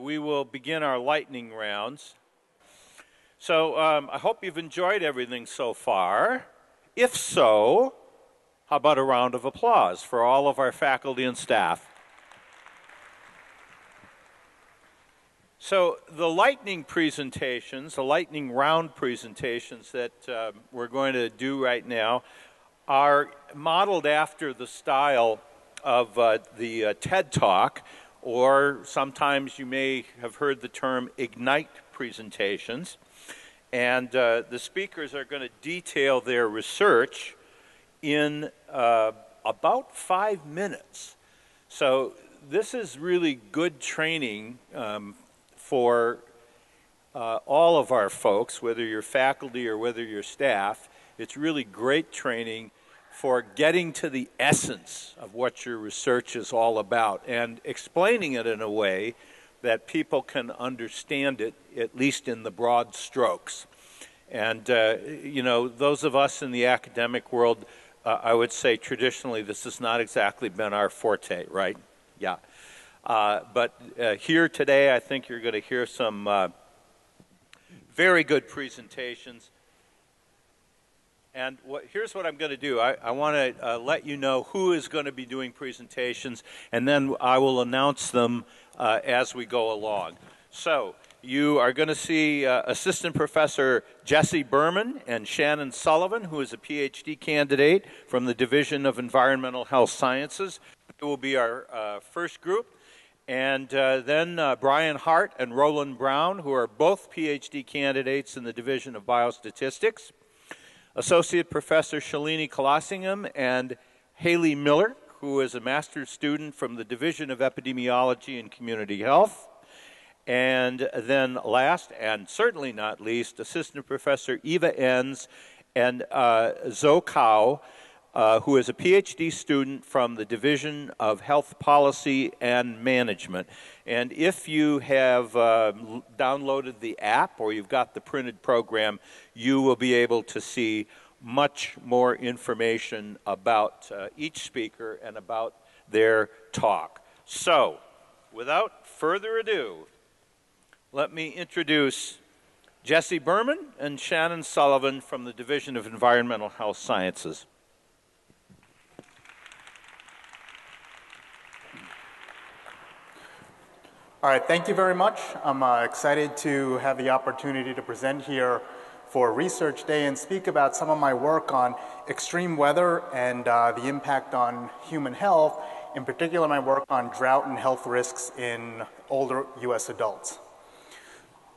we will begin our lightning rounds. So um, I hope you've enjoyed everything so far. If so, how about a round of applause for all of our faculty and staff? So the lightning presentations, the lightning round presentations that um, we're going to do right now are modeled after the style of uh, the uh, TED Talk, or sometimes you may have heard the term Ignite presentations. And uh, the speakers are going to detail their research in uh, about five minutes. So this is really good training um, for uh, all of our folks, whether you're faculty or whether you're staff. It's really great training for getting to the essence of what your research is all about and explaining it in a way that people can understand it, at least in the broad strokes. And, uh, you know, those of us in the academic world, uh, I would say traditionally this has not exactly been our forte, right? Yeah. Uh, but uh, here today, I think you're going to hear some uh, very good presentations. And what, here's what I'm going to do. I, I want to uh, let you know who is going to be doing presentations, and then I will announce them uh, as we go along. So you are going to see uh, Assistant Professor Jesse Berman and Shannon Sullivan, who is a PhD candidate from the Division of Environmental Health Sciences. It will be our first group. And uh, then uh, Brian Hart and Roland Brown, who are both PhD candidates in the Division of Biostatistics. Associate Professor Shalini Kulasingam and Haley Miller, who is a master's student from the Division of Epidemiology and Community Health. And then last, and certainly not least, Assistant Professor Eva Enns and uh, Zoe Kao, uh, who is a PhD student from the Division of Health Policy and Management. And if you have uh, downloaded the app or you've got the printed program, you will be able to see much more information about uh, each speaker and about their talk. So, without further ado, let me introduce Jesse Berman and Shannon Sullivan from the Division of Environmental Health Sciences. All right, thank you very much. I'm uh, excited to have the opportunity to present here for Research Day and speak about some of my work on extreme weather and uh, the impact on human health, in particular my work on drought and health risks in older U.S. adults.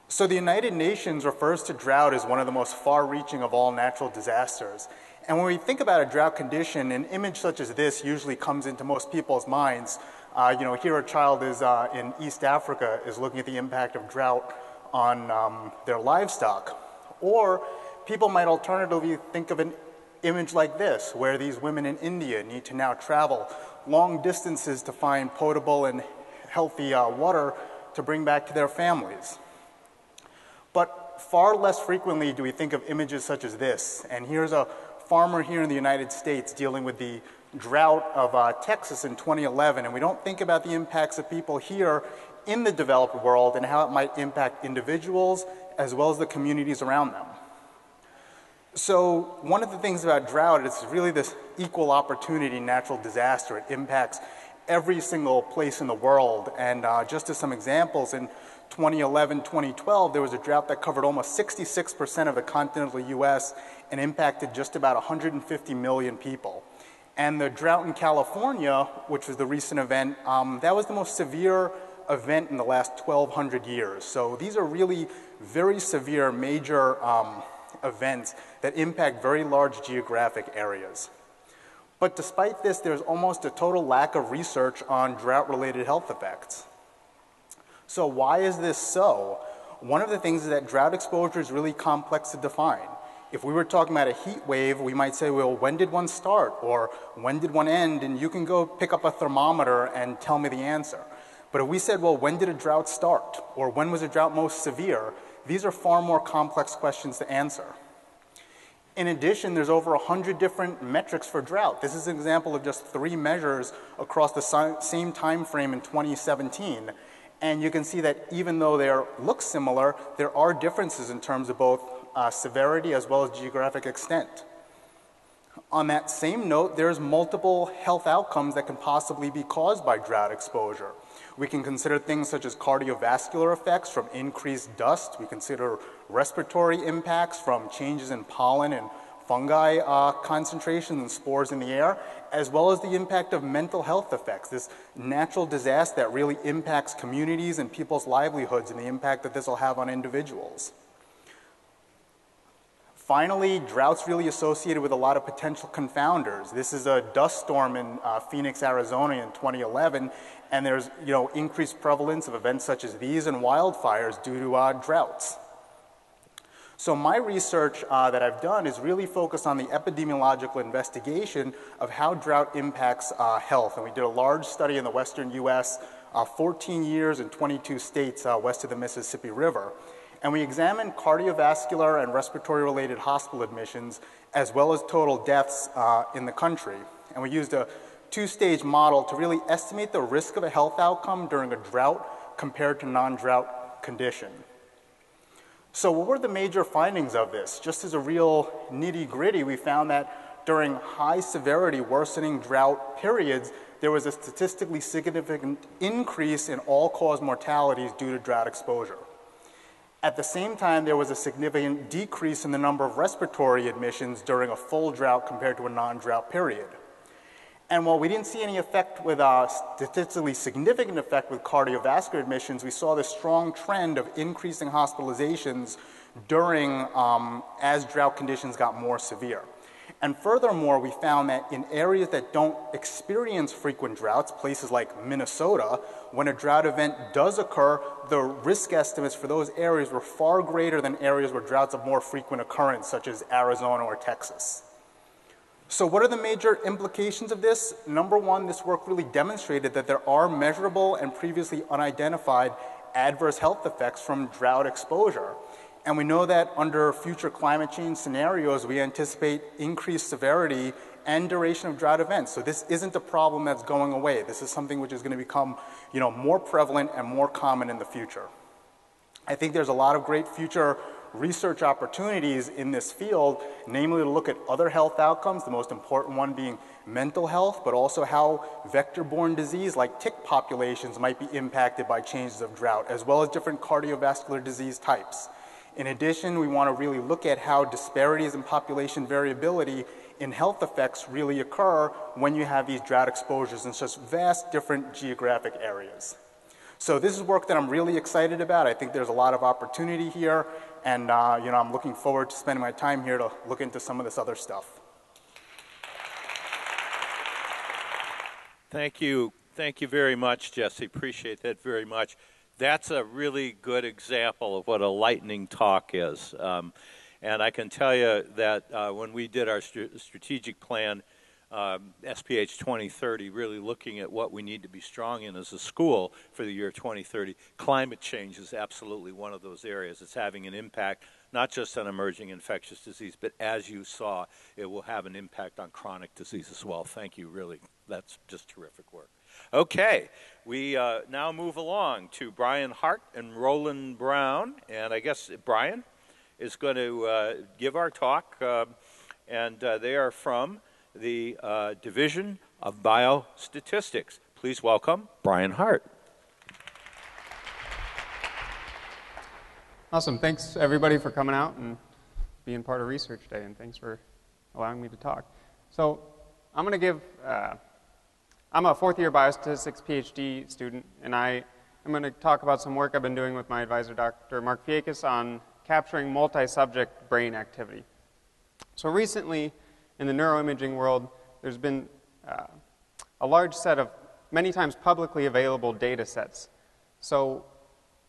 So the United Nations refers to drought as one of the most far-reaching of all natural disasters. And when we think about a drought condition, an image such as this usually comes into most people's minds uh, you know, here a child is uh, in East Africa is looking at the impact of drought on um, their livestock. Or people might alternatively think of an image like this, where these women in India need to now travel long distances to find potable and healthy uh, water to bring back to their families. But far less frequently do we think of images such as this. And here's a farmer here in the United States dealing with the drought of uh, Texas in 2011, and we don't think about the impacts of people here in the developed world and how it might impact individuals as well as the communities around them. So one of the things about drought is really this equal opportunity natural disaster. It impacts every single place in the world. And uh, just as some examples, in 2011, 2012, there was a drought that covered almost 66% of the continental US and impacted just about 150 million people. And the drought in California, which was the recent event, um, that was the most severe event in the last 1,200 years. So these are really very severe, major um, events that impact very large geographic areas. But despite this, there's almost a total lack of research on drought-related health effects. So why is this so? One of the things is that drought exposure is really complex to define. If we were talking about a heat wave, we might say, well, when did one start? Or when did one end? And you can go pick up a thermometer and tell me the answer. But if we said, well, when did a drought start? Or when was a drought most severe? These are far more complex questions to answer. In addition, there's over 100 different metrics for drought. This is an example of just three measures across the same time frame in 2017. And you can see that even though they look similar, there are differences in terms of both uh, severity as well as geographic extent. On that same note, there's multiple health outcomes that can possibly be caused by drought exposure. We can consider things such as cardiovascular effects from increased dust. We consider respiratory impacts from changes in pollen and fungi uh, concentrations and spores in the air, as well as the impact of mental health effects, this natural disaster that really impacts communities and people's livelihoods and the impact that this will have on individuals. Finally, drought's really associated with a lot of potential confounders. This is a dust storm in uh, Phoenix, Arizona in 2011, and there's you know, increased prevalence of events such as these and wildfires due to uh, droughts. So my research uh, that I've done is really focused on the epidemiological investigation of how drought impacts uh, health. And we did a large study in the western U.S., uh, 14 years in 22 states uh, west of the Mississippi River and we examined cardiovascular and respiratory related hospital admissions as well as total deaths uh, in the country. And we used a two stage model to really estimate the risk of a health outcome during a drought compared to non drought condition. So, what were the major findings of this? Just as a real nitty gritty, we found that during high severity worsening drought periods, there was a statistically significant increase in all cause mortalities due to drought exposure. At the same time, there was a significant decrease in the number of respiratory admissions during a full drought compared to a non drought period. And while we didn't see any effect with a uh, statistically significant effect with cardiovascular admissions, we saw this strong trend of increasing hospitalizations during um, as drought conditions got more severe. And furthermore, we found that in areas that don't experience frequent droughts, places like Minnesota, when a drought event does occur, the risk estimates for those areas were far greater than areas where droughts of more frequent occurrence, such as Arizona or Texas. So, what are the major implications of this? Number one, this work really demonstrated that there are measurable and previously unidentified adverse health effects from drought exposure. And we know that under future climate change scenarios, we anticipate increased severity and duration of drought events. So this isn't a problem that's going away. This is something which is going to become, you know, more prevalent and more common in the future. I think there's a lot of great future research opportunities in this field, namely to look at other health outcomes, the most important one being mental health, but also how vector-borne disease like tick populations might be impacted by changes of drought, as well as different cardiovascular disease types. In addition, we want to really look at how disparities in population variability in health effects really occur when you have these drought exposures in such vast different geographic areas. So this is work that I'm really excited about. I think there's a lot of opportunity here, and uh, you know, I'm looking forward to spending my time here to look into some of this other stuff. Thank you. Thank you very much, Jesse. Appreciate that very much that's a really good example of what a lightning talk is. Um, and I can tell you that uh, when we did our st- strategic plan, um, SPH 2030, really looking at what we need to be strong in as a school for the year 2030, climate change is absolutely one of those areas. It's having an impact not just on emerging infectious disease, but as you saw, it will have an impact on chronic disease as well. Thank you, really. That's just terrific work. Okay, we uh, now move along to Brian Hart and Roland Brown. And I guess Brian is going to uh, give our talk, uh, and they are from the uh, Division of Biostatistics. Please welcome Brian Hart. Awesome. Thanks, everybody, for coming out and being part of Research Day, and thanks for allowing me to talk. So, I'm going to give uh, I'm a fourth year biostatistics PhD student, and I am going to talk about some work I've been doing with my advisor, Dr. Mark Fiecas, on capturing multi subject brain activity. So, recently in the neuroimaging world, there's been uh, a large set of many times publicly available data sets. So,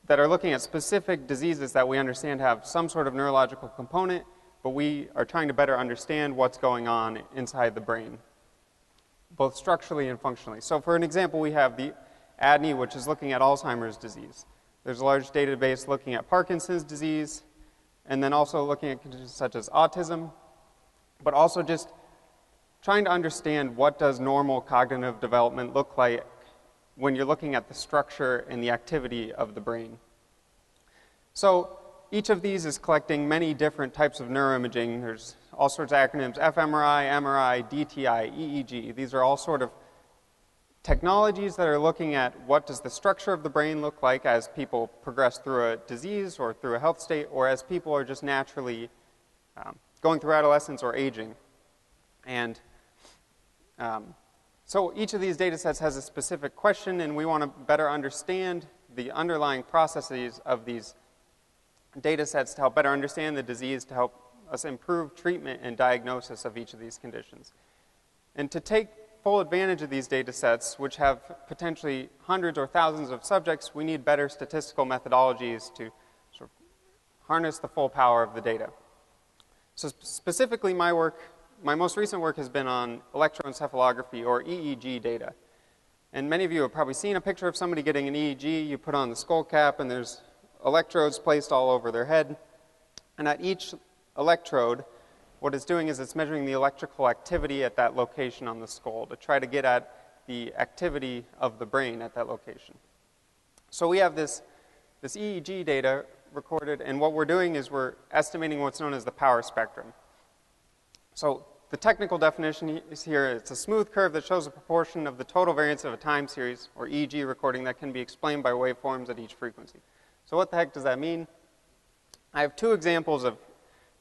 that are looking at specific diseases that we understand have some sort of neurological component, but we are trying to better understand what's going on inside the brain both structurally and functionally. So, for an example, we have the ADNI, which is looking at Alzheimer's disease. There's a large database looking at Parkinson's disease, and then also looking at conditions such as autism, but also just trying to understand what does normal cognitive development look like when you're looking at the structure and the activity of the brain. So each of these is collecting many different types of neuroimaging. There's all sorts of acronyms, fMRI, MRI, DTI, EEG. These are all sort of technologies that are looking at what does the structure of the brain look like as people progress through a disease or through a health state or as people are just naturally um, going through adolescence or aging. And um, so each of these data sets has a specific question, and we want to better understand the underlying processes of these data sets to help better understand the disease, to help us improve treatment and diagnosis of each of these conditions. And to take full advantage of these data sets, which have potentially hundreds or thousands of subjects, we need better statistical methodologies to sort of harness the full power of the data. So specifically, my work, my most recent work has been on electroencephalography or EEG data. And many of you have probably seen a picture of somebody getting an EEG. You put on the skull cap, and there's electrodes placed all over their head. And at each electrode, what it's doing is it's measuring the electrical activity at that location on the skull to try to get at the activity of the brain at that location. So we have this, this EEG data recorded, and what we're doing is we're estimating what's known as the power spectrum. So the technical definition is here it's a smooth curve that shows a proportion of the total variance of a time series, or EEG recording, that can be explained by waveforms at each frequency. So, what the heck does that mean? I have two examples of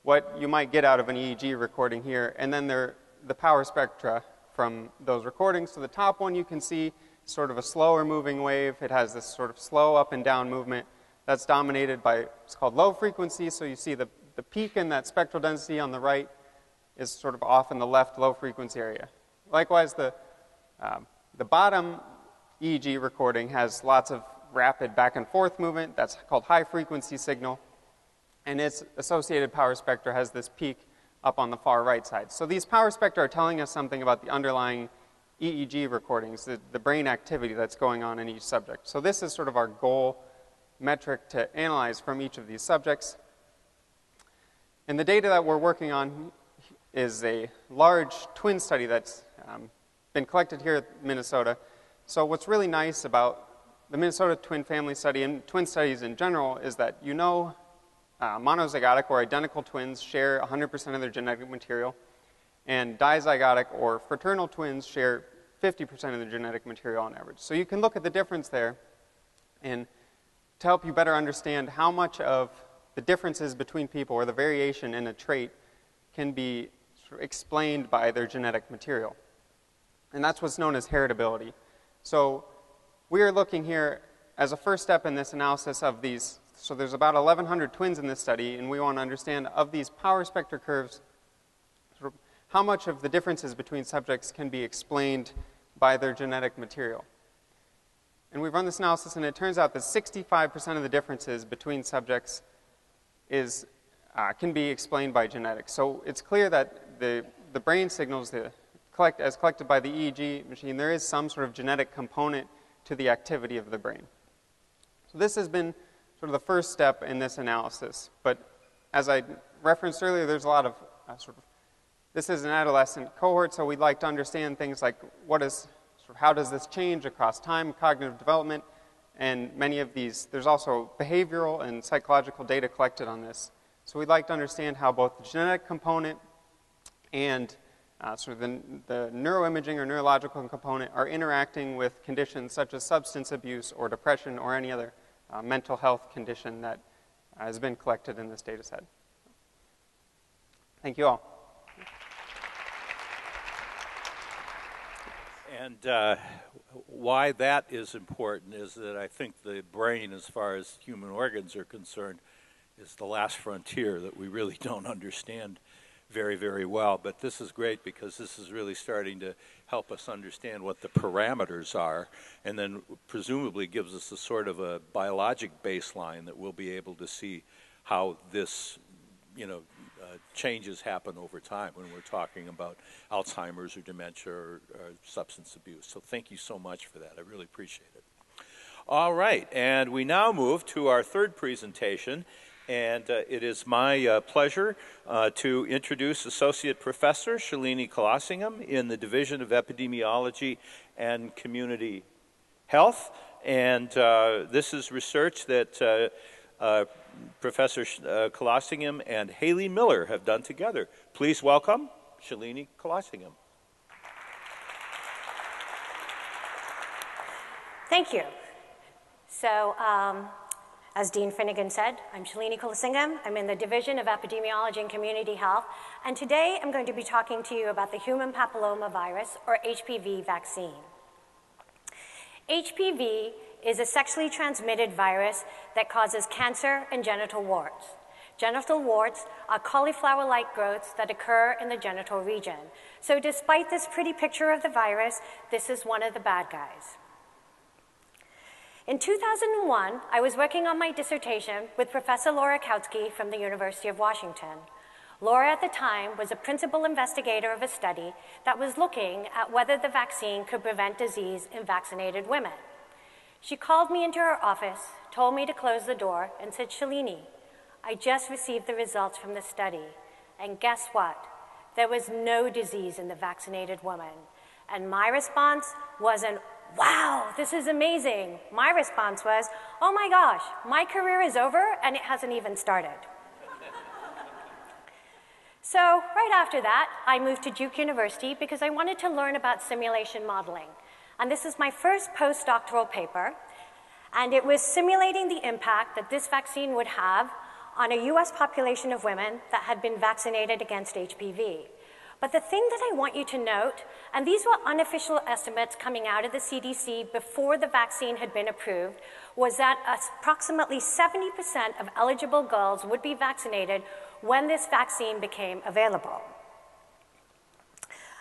what you might get out of an EEG recording here, and then there, the power spectra from those recordings. So, the top one you can see sort of a slower moving wave. It has this sort of slow up and down movement that's dominated by it's called low frequency. So, you see the, the peak in that spectral density on the right is sort of off in the left low frequency area. Likewise, the, um, the bottom EEG recording has lots of rapid back and forth movement. That's called high frequency signal. And its associated power spectra has this peak up on the far right side. So these power spectra are telling us something about the underlying EEG recordings, the, the brain activity that's going on in each subject. So this is sort of our goal metric to analyze from each of these subjects. And the data that we're working on is a large twin study that's um, been collected here at Minnesota. So what's really nice about the Minnesota Twin Family Study and twin studies in general is that you know uh, monozygotic or identical twins share 100% of their genetic material, and dizygotic or fraternal twins share 50% of their genetic material on average. So you can look at the difference there and to help you better understand how much of the differences between people or the variation in a trait can be explained by their genetic material. And that's what's known as heritability. So we are looking here as a first step in this analysis of these. So there's about 1,100 twins in this study, and we want to understand of these power spectra curves, how much of the differences between subjects can be explained by their genetic material. And we've run this analysis, and it turns out that 65% of the differences between subjects is, uh, can be explained by genetics. So it's clear that the, the brain signals, the collect, as collected by the EEG machine, there is some sort of genetic component to the activity of the brain. So this has been sort of the first step in this analysis. But as I referenced earlier, there's a lot of uh, sort of this is an adolescent cohort, so we'd like to understand things like what is sort of how does this change across time, cognitive development, and many of these. There's also behavioral and psychological data collected on this. So we'd like to understand how both the genetic component and uh, of the, the neuroimaging or neurological component are interacting with conditions such as substance abuse or depression or any other uh, mental health condition that has been collected in this data set. Thank you all. And uh, why that is important is that I think the brain, as far as human organs are concerned, is the last frontier that we really don't understand very, very well. But this is great because this is really starting to help us understand what the parameters are, and then presumably gives us a sort of a biologic baseline that we'll be able to see how this, you know, uh, changes happen over time when we're talking about Alzheimer's or dementia or, or substance abuse. So thank you so much for that. I really appreciate it. All right, and we now move to our third presentation, and uh, it is my uh, pleasure uh, to introduce Associate Professor Shalini Kulasingam in the Division of Epidemiology and Community health. And uh, this is research that uh, uh, Professor Kulasingam and Haley Miller have done together. Please welcome Shalini Kulasingam. Thank you. So, um, as Dean Finnegan said, I'm Shalini Kulasingam. I'm in the Division of Epidemiology and Community Health, and today I'm going to be talking to you about the human papillomavirus, or HPV vaccine. HPV is a sexually transmitted virus that causes cancer and genital warts. Genital warts are cauliflower like growths that occur in the genital region. So, despite this pretty picture of the virus, this is one of the bad guys. In 2001, I was working on my dissertation with Professor Laura Koutsky from the University of Washington. Laura at the time was a principal investigator of a study that was looking at whether the vaccine could prevent disease in vaccinated women. She called me into her office, told me to close the door, and said, Shalini, I just received the results from the study. And guess what? There was no disease in the vaccinated woman. And my response wasn't, wow, this is amazing. My response was, oh my gosh, my career is over and it hasn't even started. So, right after that, I moved to Duke University because I wanted to learn about simulation modeling. And this is my first postdoctoral paper, and it was simulating the impact that this vaccine would have on a US population of women that had been vaccinated against HPV. But the thing that I want you to note, and these were unofficial estimates coming out of the CDC before the vaccine had been approved, was that approximately 70% of eligible girls would be vaccinated when this vaccine became available.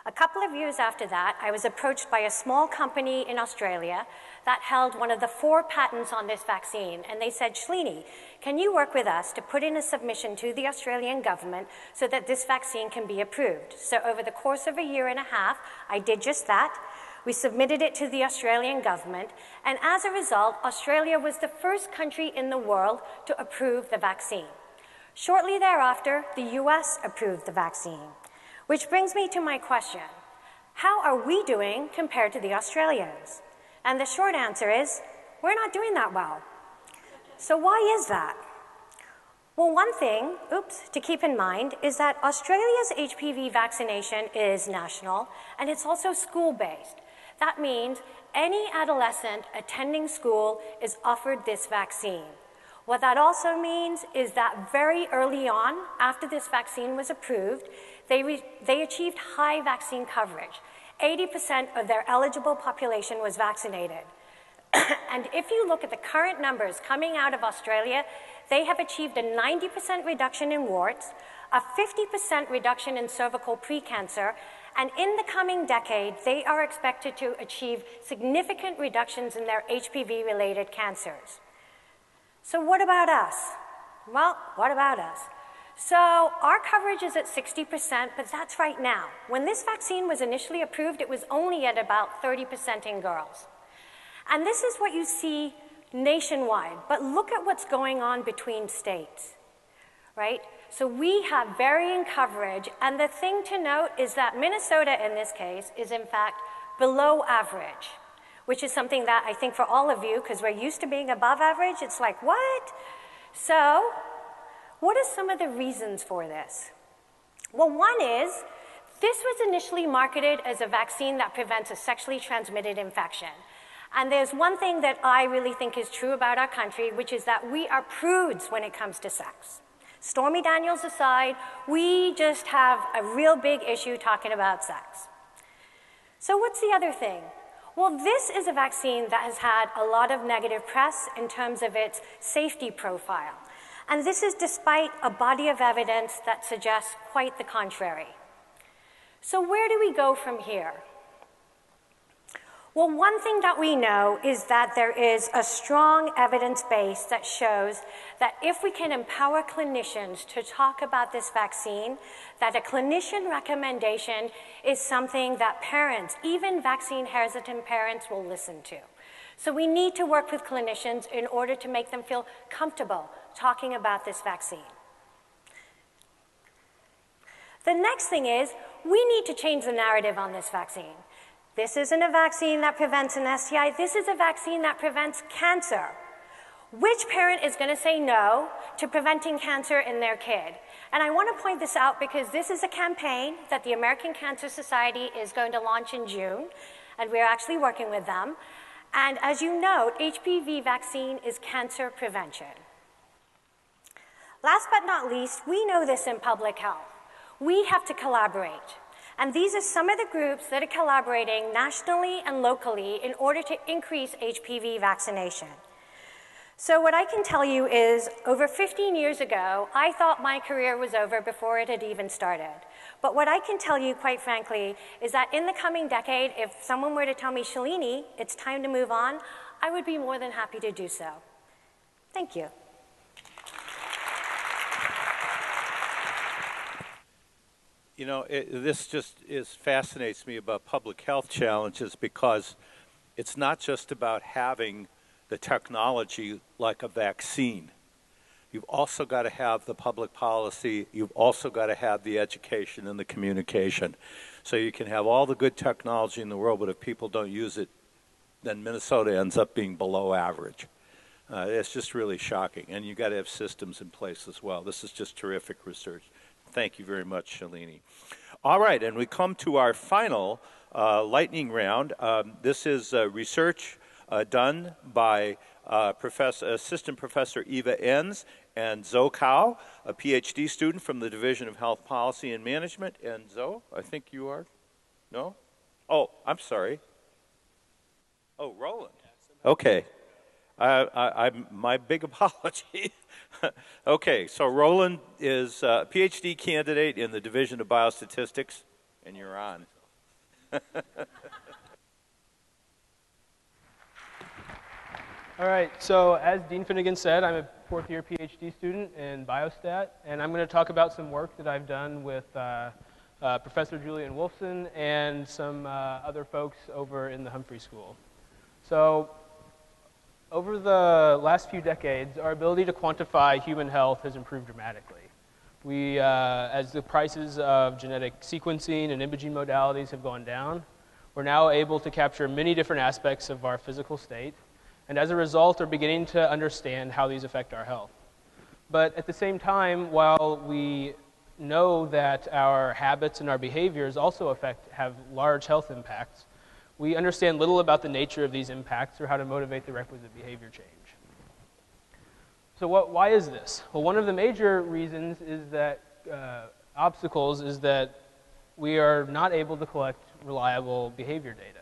A couple of years after that, I was approached by a small company in Australia that held one of the four patents on this vaccine. And they said, Shalini, can you work with us to put in a submission to the Australian government so that this vaccine can be approved? So, over the course of a year and a half, I did just that. We submitted it to the Australian government, and as a result, Australia was the first country in the world to approve the vaccine. Shortly thereafter, the US approved the vaccine. Which brings me to my question How are we doing compared to the Australians? And the short answer is we're not doing that well. So, why is that? Well, one thing, oops, to keep in mind is that Australia's HPV vaccination is national and it's also school based. That means any adolescent attending school is offered this vaccine. What that also means is that very early on, after this vaccine was approved, they, re- they achieved high vaccine coverage. 80% of their eligible population was vaccinated. and if you look at the current numbers coming out of Australia, they have achieved a 90% reduction in warts, a 50% reduction in cervical precancer, and in the coming decade, they are expected to achieve significant reductions in their HPV related cancers. So, what about us? Well, what about us? So, our coverage is at 60%, but that's right now. When this vaccine was initially approved, it was only at about 30% in girls. And this is what you see nationwide. But look at what's going on between states, right? So, we have varying coverage, and the thing to note is that Minnesota, in this case, is in fact below average which is something that I think for all of you, because we're used to being above average, it's like, what? So, what are some of the reasons for this? Well, one is this was initially marketed as a vaccine that prevents a sexually transmitted infection. And there's one thing that I really think is true about our country, which is that we are prudes when it comes to sex. Stormy Daniels aside, we just have a real big issue talking about sex. So, what's the other thing? Well, this is a vaccine that has had a lot of negative press in terms of its safety profile. And this is despite a body of evidence that suggests quite the contrary. So, where do we go from here? Well, one thing that we know is that there is a strong evidence base that shows that if we can empower clinicians to talk about this vaccine, that a clinician recommendation is something that parents, even vaccine hesitant parents, will listen to. So we need to work with clinicians in order to make them feel comfortable talking about this vaccine. The next thing is we need to change the narrative on this vaccine. This isn't a vaccine that prevents an STI, this is a vaccine that prevents cancer. Which parent is going to say no to preventing cancer in their kid? And I want to point this out because this is a campaign that the American Cancer Society is going to launch in June, and we're actually working with them. And as you note, HPV vaccine is cancer prevention. Last but not least, we know this in public health. We have to collaborate. And these are some of the groups that are collaborating nationally and locally in order to increase HPV vaccination. So, what I can tell you is over 15 years ago, I thought my career was over before it had even started. But what I can tell you, quite frankly, is that in the coming decade, if someone were to tell me, Shalini, it's time to move on, I would be more than happy to do so. Thank you. You know, it, this just is fascinates me about public health challenges because it's not just about having the technology like a vaccine. You've also got to have the public policy. You've also got to have the education and the communication. So you can have all the good technology in the world, but if people don't use it, then Minnesota ends up being below average. Uh, it's just really shocking. And you've got to have systems in place as well. This is just terrific research. Thank you very much, Shalini. All right, and we come to our final uh, lightning round. Um, this is uh, research uh, done by uh, Professor, Assistant Professor Eva Enns and Zoe Kao, a PhD student from the Division of Health Policy and Management. And Zoe, I think you are? No? Oh, I'm sorry. Oh, Roland. Okay. I, I, my big apology. okay, so Roland is a PhD candidate in the Division of Biostatistics, and you're on. All right, so as Dean Finnegan said, I'm a fourth year PhD student in biostat, and I'm going to talk about some work that I've done with uh, uh, Professor Julian Wolfson and some uh, other folks over in the Humphrey School. So, over the last few decades, our ability to quantify human health has improved dramatically. We, uh, as the prices of genetic sequencing and imaging modalities have gone down, we're now able to capture many different aspects of our physical state and as a result are beginning to understand how these affect our health. But at the same time, while we know that our habits and our behaviors also affect, have large health impacts, we understand little about the nature of these impacts or how to motivate the requisite behavior change. So, what, why is this? Well, one of the major reasons is that uh, obstacles is that we are not able to collect reliable behavior data.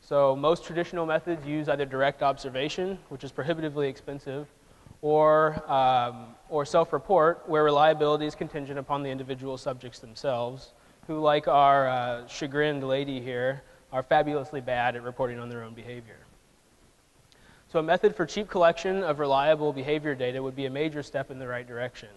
So most traditional methods use either direct observation, which is prohibitively expensive, or, um, or self-report, where reliability is contingent upon the individual subjects themselves, who, like our uh, chagrined lady here, are fabulously bad at reporting on their own behavior. So a method for cheap collection of reliable behavior data would be a major step in the right direction.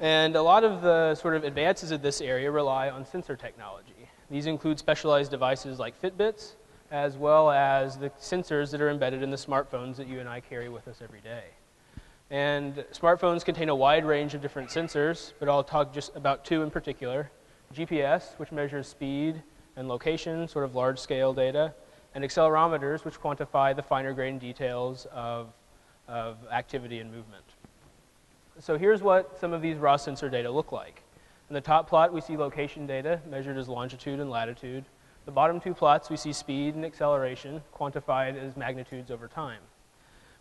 And a lot of the sort of advances in this area rely on sensor technology. These include specialized devices like Fitbits, as well as the sensors that are embedded in the smartphones that you and I carry with us every day. And smartphones contain a wide range of different sensors, but I'll talk just about two in particular GPS, which measures speed and location, sort of large scale data, and accelerometers, which quantify the finer grained details of, of activity and movement. So here's what some of these raw sensor data look like. In the top plot, we see location data measured as longitude and latitude. The bottom two plots, we see speed and acceleration quantified as magnitudes over time.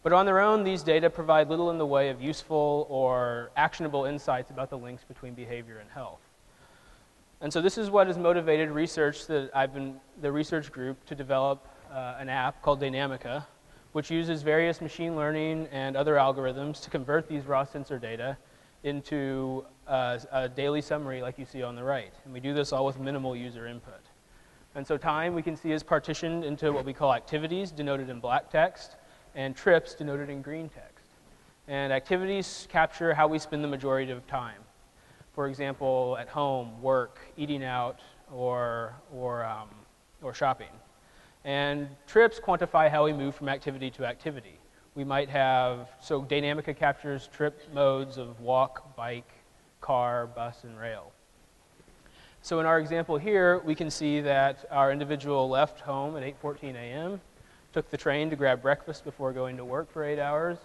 But on their own, these data provide little in the way of useful or actionable insights about the links between behavior and health. And so this is what has motivated research that I've been, the research group, to develop uh, an app called Daynamica, which uses various machine learning and other algorithms to convert these raw sensor data into uh, a daily summary like you see on the right. And we do this all with minimal user input. And so time we can see is partitioned into what we call activities, denoted in black text, and trips, denoted in green text. And activities capture how we spend the majority of time. For example, at home, work, eating out, or, or, um, or shopping. And trips quantify how we move from activity to activity. We might have, so Daynamica captures trip modes of walk, bike, car, bus, and rail. So in our example here, we can see that our individual left home at 8:14 a.m., took the train to grab breakfast before going to work for 8 hours,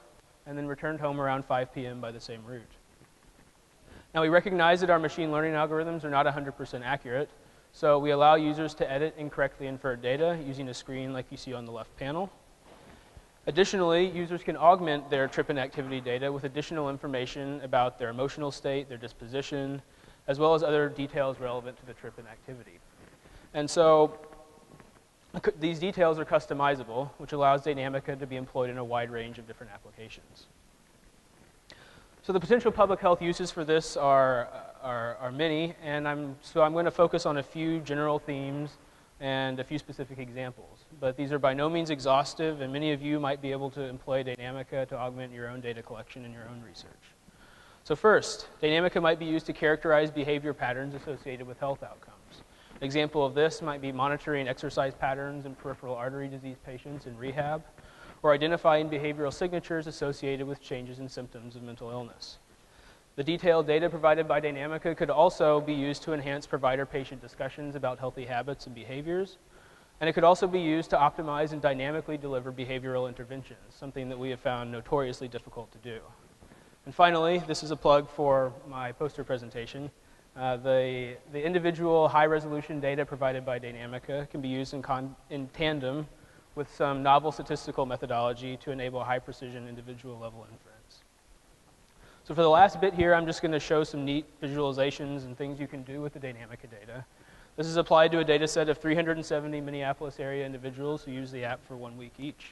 and then returned home around 5 p.m. by the same route. Now we recognize that our machine learning algorithms are not 100% accurate, so we allow users to edit incorrectly inferred data using a screen like you see on the left panel. Additionally, users can augment their trip and activity data with additional information about their emotional state, their disposition, as well as other details relevant to the trip and activity. And so these details are customizable, which allows Daynamica to be employed in a wide range of different applications. So the potential public health uses for this are, are, are many, and I'm, so I'm going to focus on a few general themes and a few specific examples. But these are by no means exhaustive, and many of you might be able to employ Daynamica to augment your own data collection and your own research. So first, Daynamica might be used to characterize behavior patterns associated with health outcomes. An example of this might be monitoring exercise patterns in peripheral artery disease patients in rehab, or identifying behavioral signatures associated with changes in symptoms of mental illness. The detailed data provided by Daynamica could also be used to enhance provider-patient discussions about healthy habits and behaviors, and it could also be used to optimize and dynamically deliver behavioral interventions, something that we have found notoriously difficult to do. And finally, this is a plug for my poster presentation. Uh, the, the individual high resolution data provided by Daynamica can be used in, con- in tandem with some novel statistical methodology to enable high precision individual level inference. So for the last bit here, I'm just going to show some neat visualizations and things you can do with the Daynamica data. This is applied to a data set of 370 Minneapolis area individuals who use the app for one week each.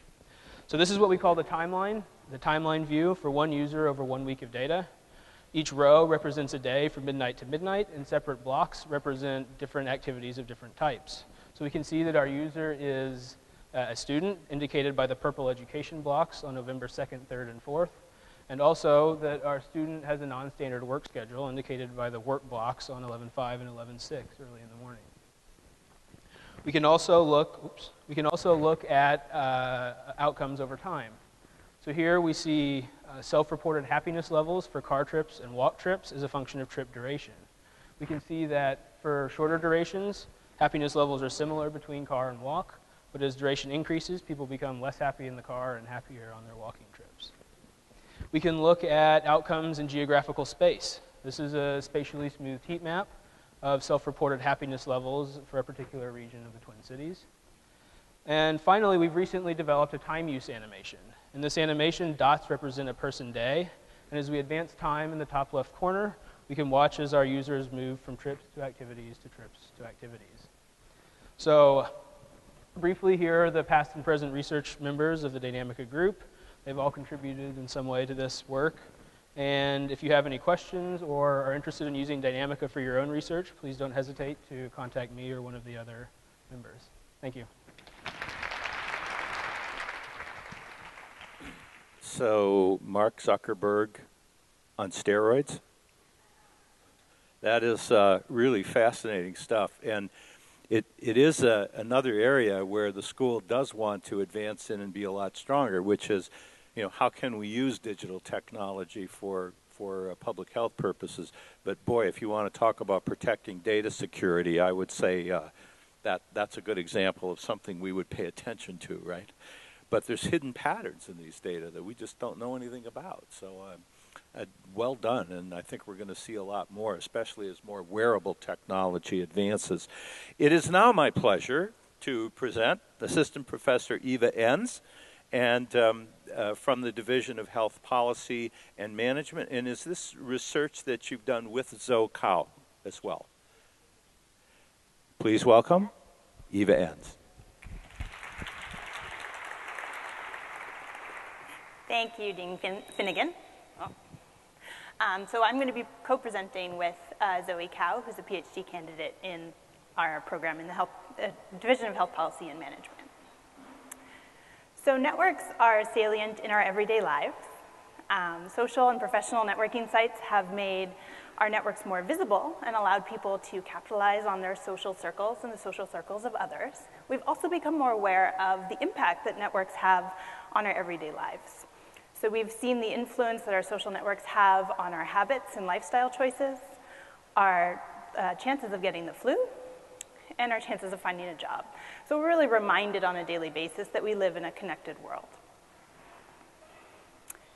So this is what we call the timeline, the timeline view for one user over one week of data. Each row represents a day from midnight to midnight, and separate blocks represent different activities of different types. So we can see that our user is uh, a student, indicated by the purple education blocks on November 2nd, 3rd, and 4th, and also that our student has a non-standard work schedule, indicated by the work blocks on 11.5 and 11.6 early in the morning. We can also look, oops, we can also look at uh, outcomes over time. So here we see uh, self-reported happiness levels for car trips and walk trips as a function of trip duration. We can see that for shorter durations, happiness levels are similar between car and walk, but as duration increases, people become less happy in the car and happier on their walking trips. We can look at outcomes in geographical space. This is a spatially smoothed heat map of self-reported happiness levels for a particular region of the Twin Cities. And finally, we've recently developed a time use animation. In this animation, dots represent a person day, and as we advance time in the top left corner, we can watch as our users move from trips to activities to trips to activities. So briefly, here are the past and present research members of the Daynamica group. They've all contributed in some way to this work. And if you have any questions or are interested in using Daynamica for your own research, please don't hesitate to contact me or one of the other members. Thank you. So, Mark Zuckerberg on steroids? That is uh, really fascinating stuff. And it, it is a, another area where the school does want to advance in and be a lot stronger, which is you know, how can we use digital technology for for uh, public health purposes? But boy, if you want to talk about protecting data security, I would say uh, that that's a good example of something we would pay attention to, right? But there's hidden patterns in these data that we just don't know anything about. So. Uh, uh, well done, and I think we're going to see a lot more, especially as more wearable technology advances. It is now my pleasure to present Assistant Professor Eva Enns, and um, uh, from the Division of Health Policy and Management. And is this research that you've done with Zhou as well? Please welcome Eva Enns. Thank you, Dean fin- Finnegan. Um, so I'm going to be co-presenting with uh, Zoe Cao, who's a PhD candidate in our program in the health, uh, Division of Health Policy and Management. So networks are salient in our everyday lives. Um, social and professional networking sites have made our networks more visible and allowed people to capitalize on their social circles and the social circles of others. We've also become more aware of the impact that networks have on our everyday lives. So we've seen the influence that our social networks have on our habits and lifestyle choices, our uh, chances of getting the flu and our chances of finding a job. So we're really reminded on a daily basis that we live in a connected world.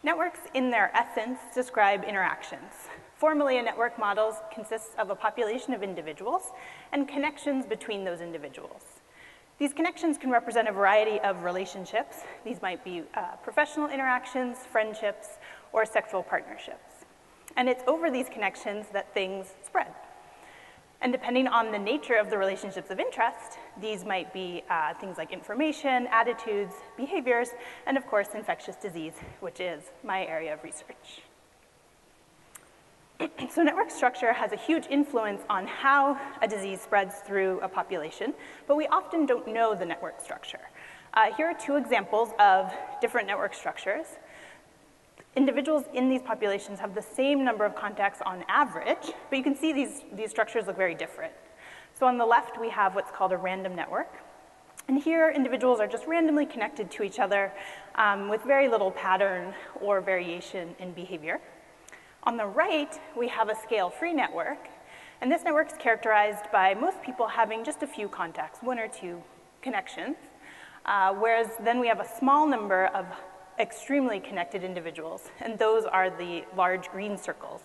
Networks, in their essence, describe interactions. Formally, a network model consists of a population of individuals and connections between those individuals. These connections can represent a variety of relationships. These might be uh, professional interactions, friendships, or sexual partnerships. And it's over these connections that things spread. And depending on the nature of the relationships of interest, these might be uh, things like information, attitudes, behaviors, and of course, infectious disease, which is my area of research. So network structure has a huge influence on how a disease spreads through a population, but we often don't know the network structure. Uh, here are two examples of different network structures individuals in these populations have the same number of contacts on average, but you can see these, these structures look very different. So on the left, we have what's called a random network. And here, individuals are just randomly connected to each other um, with very little pattern or variation in behavior. On the right, we have a scale-free network. And this network is characterized by most people having just a few contacts, one or two connections. Uh, whereas then we have a small number of extremely connected individuals, and those are the large green circles.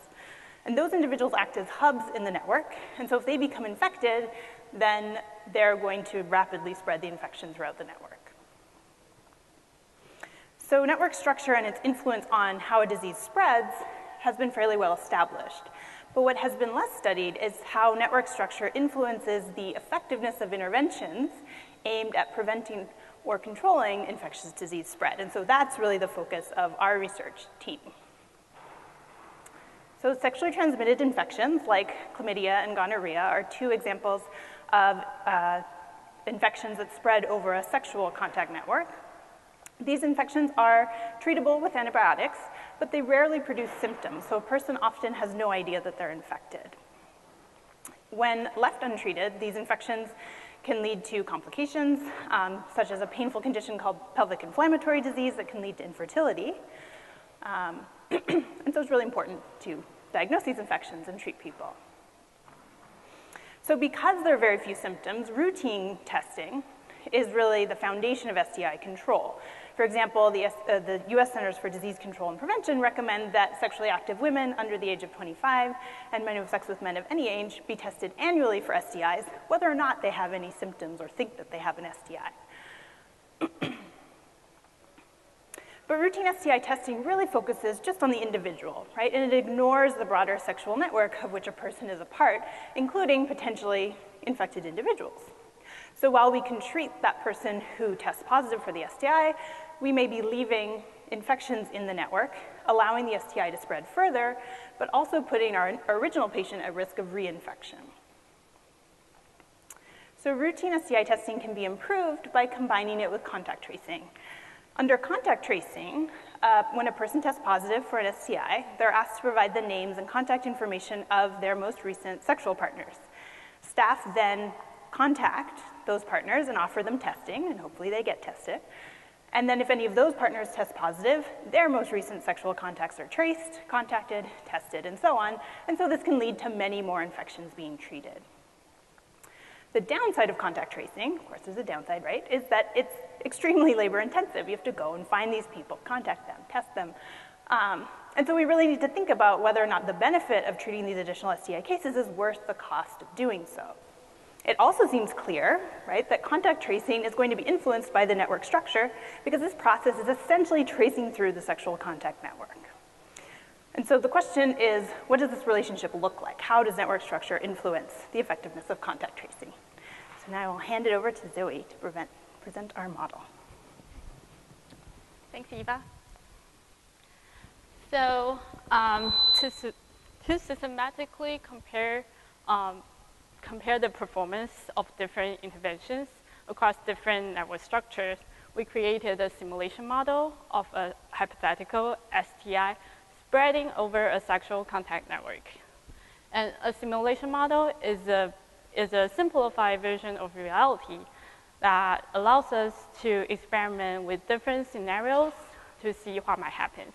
And those individuals act as hubs in the network, and so if they become infected, then they're going to rapidly spread the infection throughout the network. So network structure and its influence on how a disease spreads has been fairly well established. But what has been less studied is how network structure influences the effectiveness of interventions aimed at preventing or controlling infectious disease spread. And so that's really the focus of our research team. So sexually transmitted infections like chlamydia and gonorrhea are two examples of uh, infections that spread over a sexual contact network. These infections are treatable with antibiotics, but they rarely produce symptoms, so a person often has no idea that they're infected. When left untreated, these infections can lead to complications, um, such as a painful condition called pelvic inflammatory disease that can lead to infertility. Um, and so it's really important to diagnose these infections and treat people. So because there are very few symptoms, routine testing is really the foundation of STI control. For example, the, uh, the US Centers for Disease Control and Prevention recommend that sexually active women under the age of 25 and men who have sex with men of any age be tested annually for STIs, whether or not they have any symptoms or think that they have an STI. But routine STI testing really focuses just on the individual, right? And it ignores the broader sexual network of which a person is a part, including potentially infected individuals. So while we can treat that person who tests positive for the STI, we may be leaving infections in the network, allowing the STI to spread further, but also putting our original patient at risk of reinfection. So routine STI testing can be improved by combining it with contact tracing. Under contact tracing, uh, when a person tests positive for an STI, they're asked to provide the names and contact information of their most recent sexual partners. Staff then contact those partners and offer them testing, and hopefully they get tested. And then if any of those partners test positive, their most recent sexual contacts are traced, contacted, tested, and so on. And so this can lead to many more infections being treated. The downside of contact tracing, of course there's a downside, right, is that it's extremely labor intensive. You have to go and find these people, contact them, test them. Um, and so we really need to think about whether or not the benefit of treating these additional STI cases is worth the cost of doing so. It also seems clear, right, that contact tracing is going to be influenced by the network structure because this process is essentially tracing through the sexual contact network. And so the question is, what does this relationship look like? How does network structure influence the effectiveness of contact tracing? So now I will hand it over to Zoe to prevent, present our model. Thanks, Eva. So um, to, to systematically compare um, compare the performance of different interventions across different network structures, we created a simulation model of a hypothetical STI spreading over a sexual contact network. And a simulation model is a, is a simplified version of reality that allows us to experiment with different scenarios to see what might happen.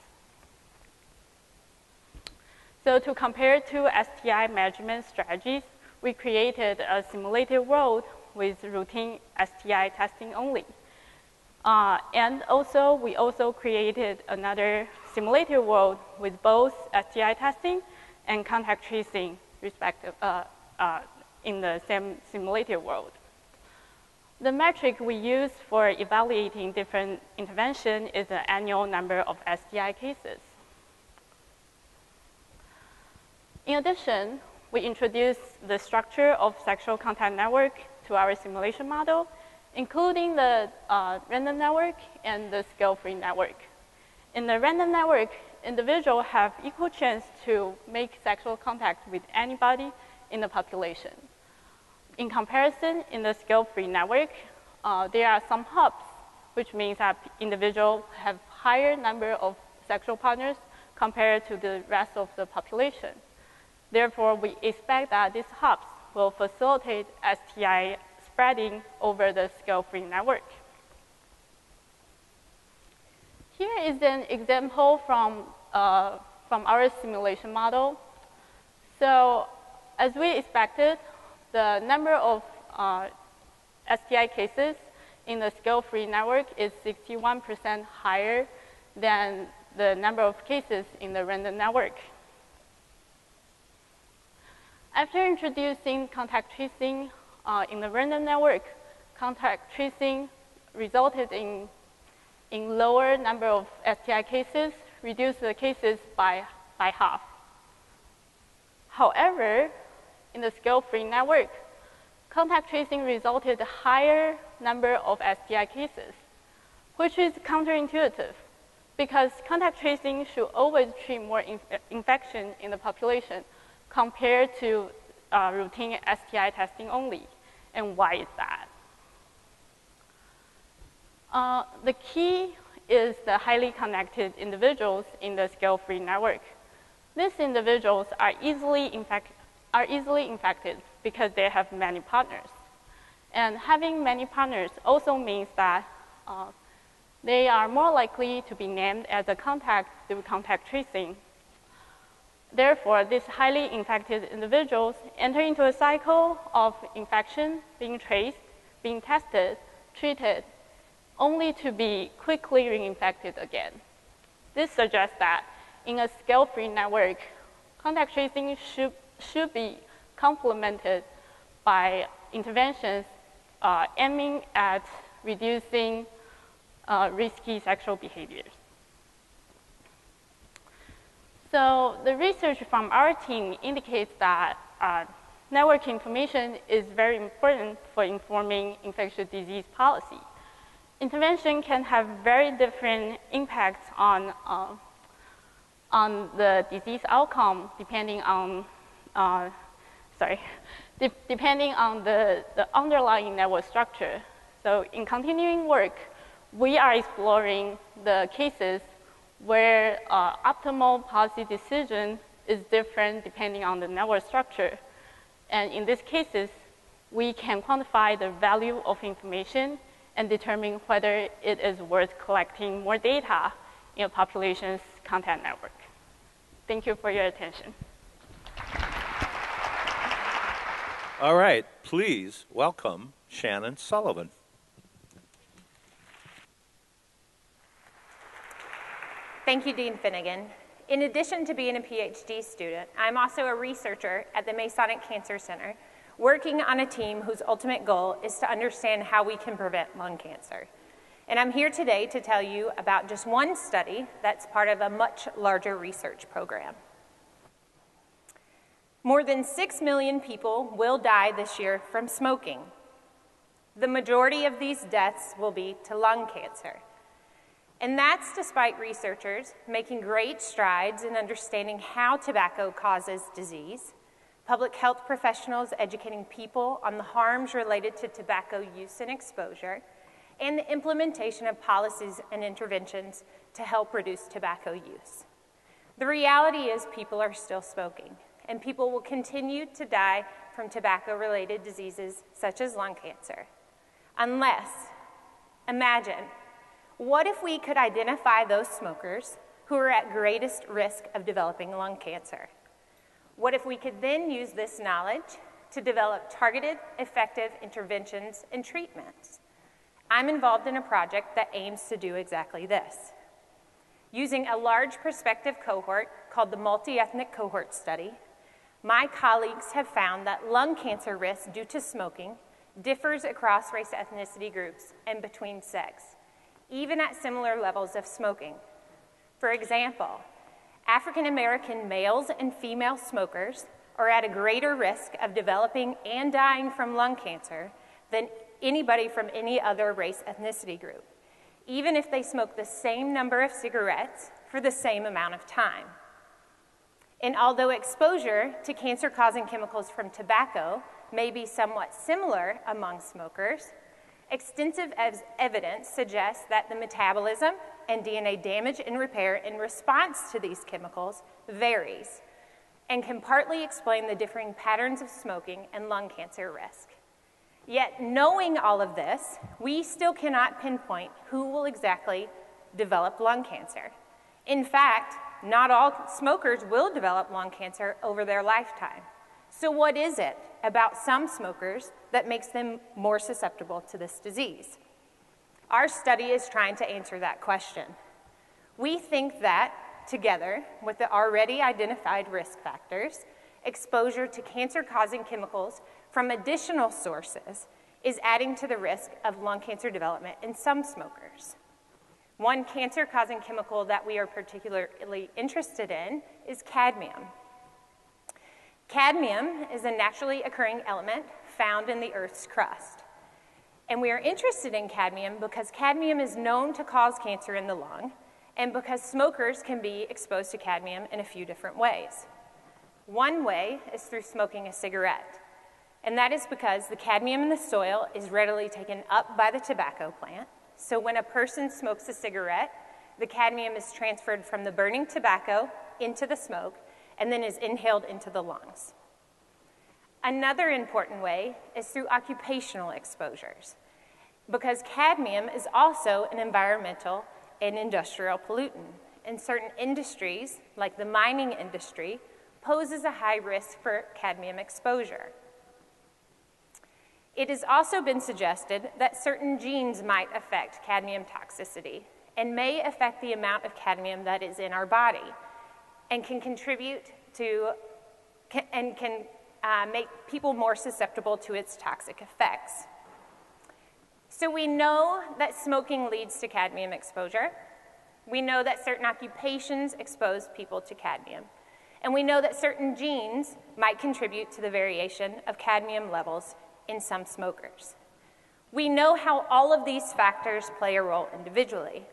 So to compare two STI measurement strategies, we created a simulated world with routine STI testing only. Uh, and also, we also created another simulated world with both STI testing and contact tracing respective, uh, uh, in the same simulated world. The metric we use for evaluating different intervention is the annual number of STI cases. In addition, we introduced the structure of sexual contact network to our simulation model, including the uh, random network and the scale-free network. In the random network, individuals have equal chance to make sexual contact with anybody in the population. In comparison, in the scale-free network, uh, there are some hubs, which means that individuals have higher number of sexual partners compared to the rest of the population. Therefore, we expect that these hubs will facilitate STI spreading over the scale-free network. Here is an example from, uh, from our simulation model. So as we expected, the number of uh, STI cases in the scale-free network is 61% higher than the number of cases in the random network. After introducing contact tracing uh, in the random network, contact tracing resulted in, in lower number of STI cases, reduced the cases by, by half. However, in the scale-free network, contact tracing resulted higher number of STI cases, which is counterintuitive because contact tracing should always treat more inf infection in the population compared to uh, routine STI testing only. And why is that? Uh, the key is the highly connected individuals in the scale-free network. These individuals are easily, infect are easily infected because they have many partners. And having many partners also means that uh, they are more likely to be named as a contact through contact tracing Therefore, these highly infected individuals enter into a cycle of infection, being traced, being tested, treated, only to be quickly reinfected again. This suggests that in a scale-free network, contact tracing should, should be complemented by interventions uh, aiming at reducing uh, risky sexual behaviors. So the research from our team indicates that uh, network information is very important for informing infectious disease policy. Intervention can have very different impacts on, uh, on the disease outcome depending on, uh, sorry, de depending on the, the underlying network structure. So in continuing work, we are exploring the cases where uh, optimal policy decision is different depending on the network structure. And in these cases, we can quantify the value of information and determine whether it is worth collecting more data in a population's contact network. Thank you for your attention. All right, please welcome Shannon Sullivan. Thank you, Dean Finnegan. In addition to being a PhD student, I'm also a researcher at the Masonic Cancer Center, working on a team whose ultimate goal is to understand how we can prevent lung cancer. And I'm here today to tell you about just one study that's part of a much larger research program. More than 6 million people will die this year from smoking. The majority of these deaths will be to lung cancer. And that's despite researchers making great strides in understanding how tobacco causes disease, public health professionals educating people on the harms related to tobacco use and exposure, and the implementation of policies and interventions to help reduce tobacco use. The reality is people are still smoking, and people will continue to die from tobacco-related diseases such as lung cancer, unless, imagine, what if we could identify those smokers who are at greatest risk of developing lung cancer? What if we could then use this knowledge to develop targeted, effective interventions and treatments. I'm involved in a project that aims to do exactly this. Using a large prospective cohort called the Multi Ethnic Cohort Study, my colleagues have found that lung cancer risk due to smoking differs across race ethnicity groups and between sex, even at similar levels of smoking. For example, African American males and female smokers are at a greater risk of developing and dying from lung cancer than anybody from any other race ethnicity group, even if they smoke the same number of cigarettes for the same amount of time. And although exposure to cancer causing chemicals from tobacco may be somewhat similar among smokers, extensive evidence suggests that the metabolism and DNA damage and repair in response to these chemicals varies and can partly explain the differing patterns of smoking and lung cancer risk. Yet, knowing all of this, we still cannot pinpoint who will exactly develop lung cancer. In fact, not all smokers will develop lung cancer over their lifetime. So, what is it about some smokers that makes them more susceptible to this disease? Our study is trying to answer that question. We think that, together with the already identified risk factors, exposure to cancer causing chemicals from additional sources is adding to the risk of lung cancer development in some smokers. One cancer causing chemical that we are particularly interested in is cadmium. Cadmium is a naturally occurring element found in the Earth's crust. And we are interested in cadmium because cadmium is known to cause cancer in the lung, and because smokers can be exposed to cadmium in a few different ways. One way is through smoking a cigarette, and that is because the cadmium in the soil is readily taken up by the tobacco plant so when a person smokes a cigarette, the cadmium is transferred from the burning tobacco into the smoke and then is inhaled into the lungs. Another important way is through occupational exposures, because cadmium is also an environmental and industrial pollutant. In certain industries, like the mining industry, poses a high risk for cadmium exposure. It has also been suggested that certain genes might affect cadmium toxicity and may affect the amount of cadmium that is in our body and can contribute to and can uh, make people more susceptible to its toxic effects. So we know that smoking leads to cadmium exposure. We know that certain occupations expose people to cadmium. And we know that certain genes might contribute to the variation of cadmium levels in some smokers. We know how all of these factors play a role individually.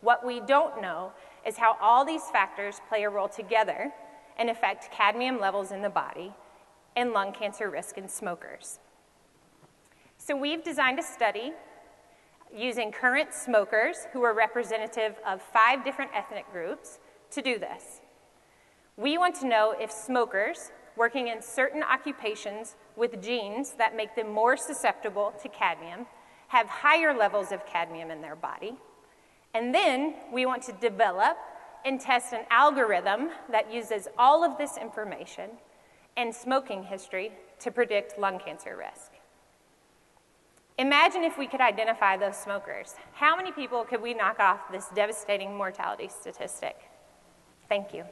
What we don't know is how all these factors play a role together and affect cadmium levels in the body and lung cancer risk in smokers. So, we've designed a study using current smokers who are representative of five different ethnic groups to do this. We want to know if smokers working in certain occupations with genes that make them more susceptible to cadmium have higher levels of cadmium in their body. And then we want to develop and test an algorithm that uses all of this information and smoking history to predict lung cancer risk. Imagine if we could identify those smokers. How many people could we knock off this devastating mortality statistic? Thank you.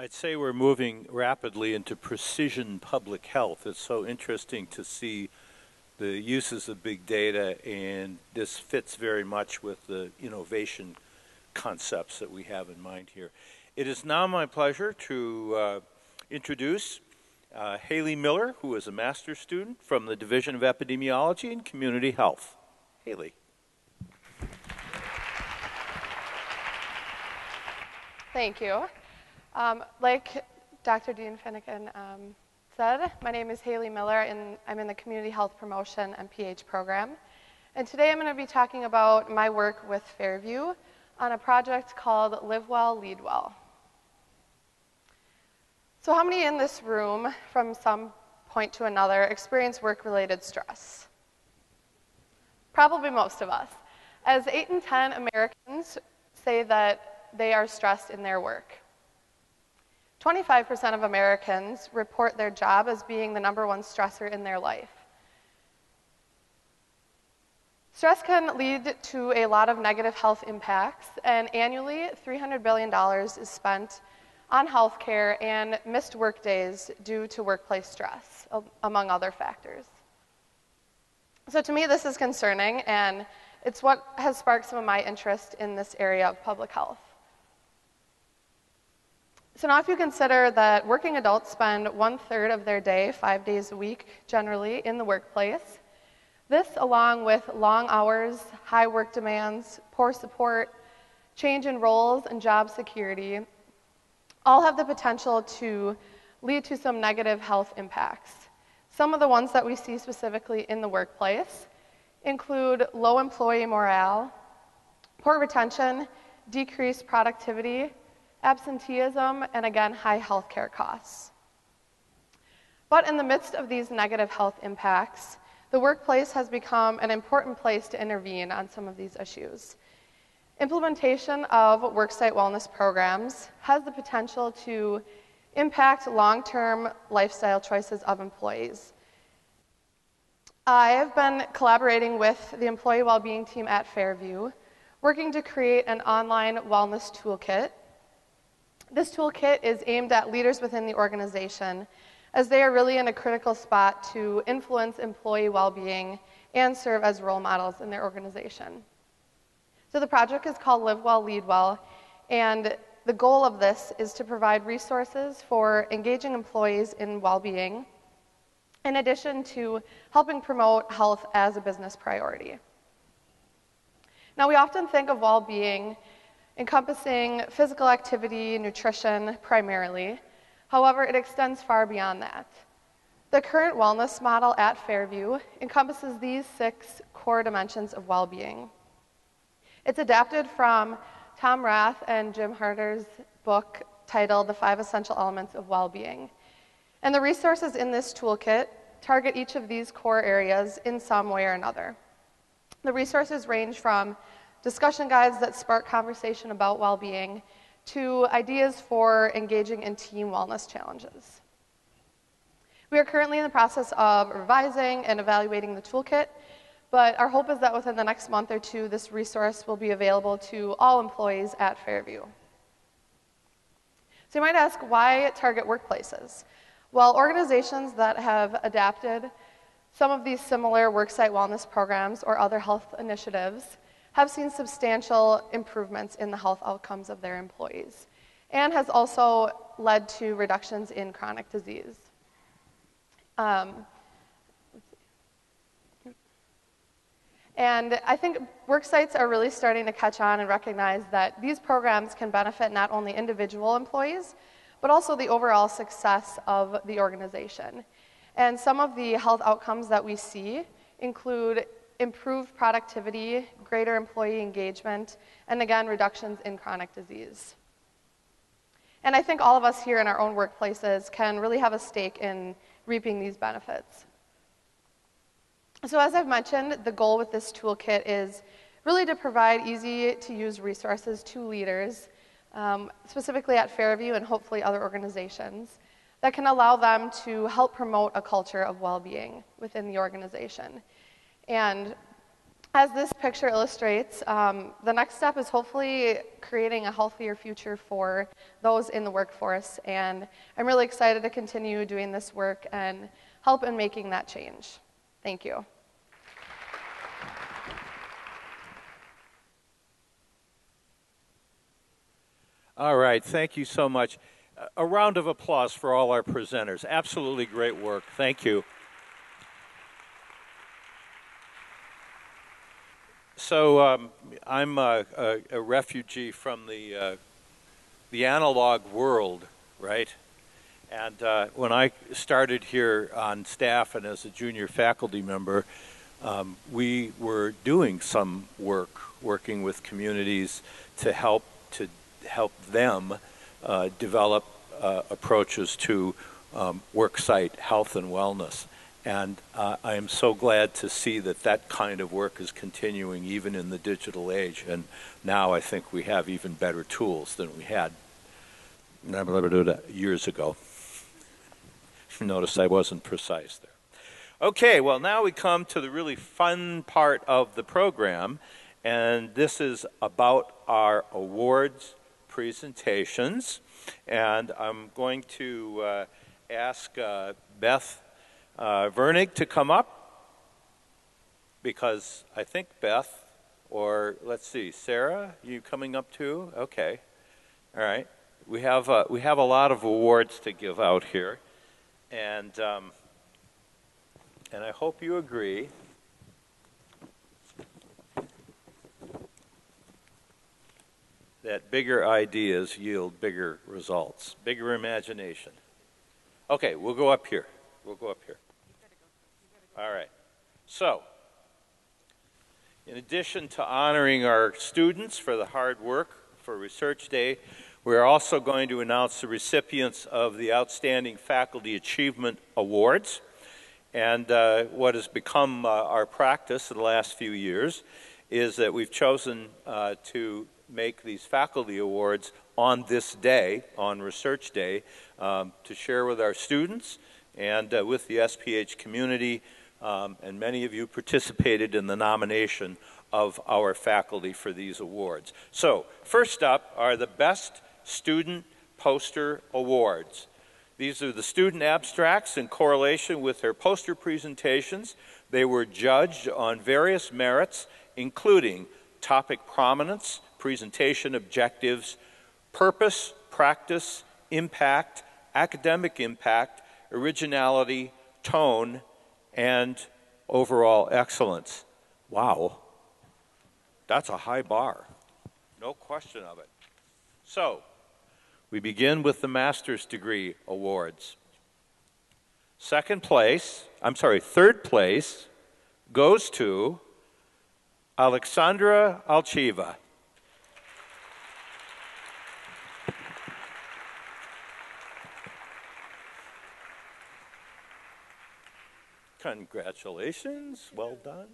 I'd say we're moving rapidly into precision public health. It's so interesting to see the uses of big data, and this fits very much with the innovation concepts that we have in mind here. It is now my pleasure to uh, introduce uh, Haley Miller, who is a master's student from the Division of Epidemiology and Community Health. Haley. Thank you. Um, like Dr. Dean Finnegan um, said, my name is Haley Miller, and I'm in the Community Health Promotion MPH program. And today I'm going to be talking about my work with Fairview on a project called Live Well, Lead Well. So, how many in this room, from some point to another, experience work related stress? Probably most of us. As 8 in 10 Americans say that they are stressed in their work. 25% of Americans report their job as being the number one stressor in their life. Stress can lead to a lot of negative health impacts, and annually, $300 billion is spent on healthcare and missed work days due to workplace stress, among other factors. So, to me, this is concerning, and it's what has sparked some of my interest in this area of public health. So, now if you consider that working adults spend one third of their day, five days a week generally, in the workplace, this, along with long hours, high work demands, poor support, change in roles, and job security, all have the potential to lead to some negative health impacts. Some of the ones that we see specifically in the workplace include low employee morale, poor retention, decreased productivity, absenteeism, and again, high healthcare costs. But in the midst of these negative health impacts, the workplace has become an important place to intervene on some of these issues. Implementation of worksite wellness programs has the potential to impact long term lifestyle choices of employees. I have been collaborating with the employee well-being team at Fairview, working to create an online wellness toolkit. This toolkit is aimed at leaders within the organization as they are really in a critical spot to influence employee well being and serve as role models in their organization. So the project is called Live Well, Lead Well, and the goal of this is to provide resources for engaging employees in well being, in addition to helping promote health as a business priority. Now, we often think of well being encompassing physical activity, nutrition primarily, However, it extends far beyond that. The current wellness model at Fairview encompasses these six core dimensions of well being. It's adapted from Tom Rath and Jim Harter's book titled The Five Essential Elements of Well Being. And the resources in this toolkit target each of these core areas in some way or another. The resources range from discussion guides that spark conversation about well being to ideas for engaging in team wellness challenges. We are currently in the process of revising and evaluating the toolkit, but our hope is that within the next month or two, this resource will be available to all employees at Fairview. So you might ask, why target workplaces? Well, organizations that have adapted some of these similar worksite wellness programs or other health initiatives have seen substantial improvements in the health outcomes of their employees and has also led to reductions in chronic disease. Um, and I think work sites are really starting to catch on and recognize that these programs can benefit not only individual employees, but also the overall success of the organization. And some of the health outcomes that we see include improved productivity, greater employee engagement, and again, reductions in chronic disease. And I think all of us here in our own workplaces can really have a stake in reaping these benefits. So, as I've mentioned, the goal with this toolkit is really to provide easy to use resources to leaders, um, specifically at Fairview and hopefully other organizations, that can allow them to help promote a culture of well being within the organization. And as this picture illustrates, um, the next step is hopefully creating a healthier future for those in the workforce. And I'm really excited to continue doing this work and help in making that change. Thank you. All right, thank you so much. A round of applause for all our presenters. Absolutely great work. Thank you. So um, I'm a, a, a, refugee from the uh, the analog world, right? And uh, when I started here on staff and as a junior faculty member, um, we were doing some work, working with communities to help to help them uh, develop uh, approaches to um, worksite health and wellness. And uh, I am so glad to see that that kind of work is continuing even in the digital age. And now I think we have even better tools than we had years ago. Notice I wasn't precise there. Okay, well, now we come to the really fun part of the program, and this is about our awards presentations. And I'm going to uh, ask uh, Beth uh, Virnig to come up because I think Beth, or let's see, Sarah, you coming up too? Okay, all right. We have uh, we have a lot of awards to give out here, and um, and I hope you agree. That bigger ideas yield bigger results, bigger imagination. Okay, we'll go up here. We'll go up here. All right. So, in addition to honoring our students for the hard work for Research Day, we are also going to announce the recipients of the Outstanding Faculty Achievement Awards. And uh, what has become uh, our practice in the last few years is that we've chosen uh, to make these faculty awards on this day, on Research Day, um, to share with our students and uh, with the SPH community. Um, and many of you participated in the nomination of our faculty for these awards. So, first up are the best student poster awards. These are the student abstracts in correlation with their poster presentations. They were judged on various merits, including topic prominence, presentation objectives, purpose, practice, impact, academic impact, originality, tone, and overall excellence. Wow, that's a high bar. No question of it. So, we begin with the master's degree awards. Second place, I'm sorry, third place goes to Alexandra Alchiva. Congratulations, well done.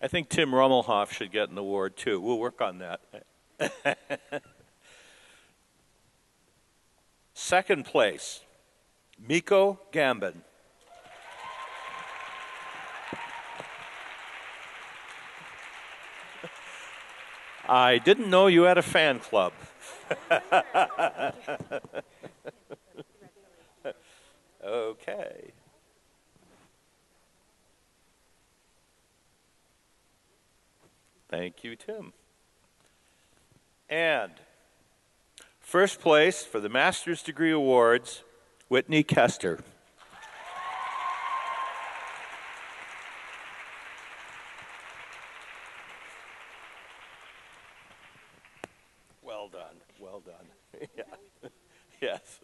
I think Tim Rummelhoff should get an award too. We'll work on that. Second place, Miko Gambin. I didn't know you had a fan club. okay. Thank you, Tim. And first place for the Master's Degree Awards, Whitney Kester. Well done, well done. yeah. yes.